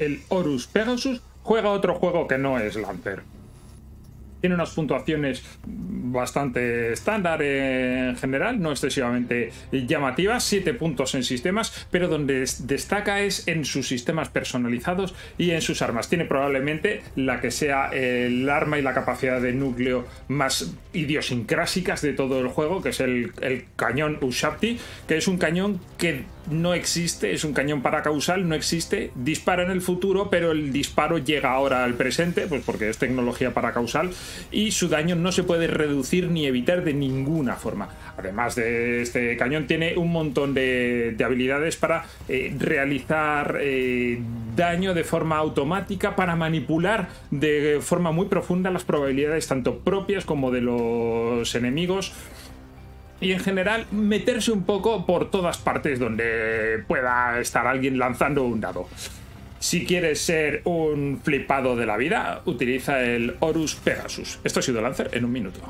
el Horus Pegasus, juega otro juego que no es Lancer. Tiene unas puntuaciones bastante estándar en general, no excesivamente llamativas, 7 puntos en sistemas, pero donde destaca es en sus sistemas personalizados y en sus armas. Tiene probablemente la que sea el arma y la capacidad de núcleo más idiosincrásicas de todo el juego, que es el, el cañón Ushabti, que es un cañón que no existe, es un cañón paracausal, no existe, dispara en el futuro, pero el disparo llega ahora al presente, pues porque es tecnología paracausal, y su daño no se puede reducir ni evitar de ninguna forma. Además de este cañón, tiene un montón de, habilidades para eh, realizar eh, daño de forma automática, para manipular de forma muy profunda las probabilidades tanto propias como de los enemigos y en general meterse un poco por todas partes donde pueda estar alguien lanzando un dado. Si quieres ser un flipado de la vida, utiliza el Horus Pegasus. Esto ha sido Lancer en un minuto.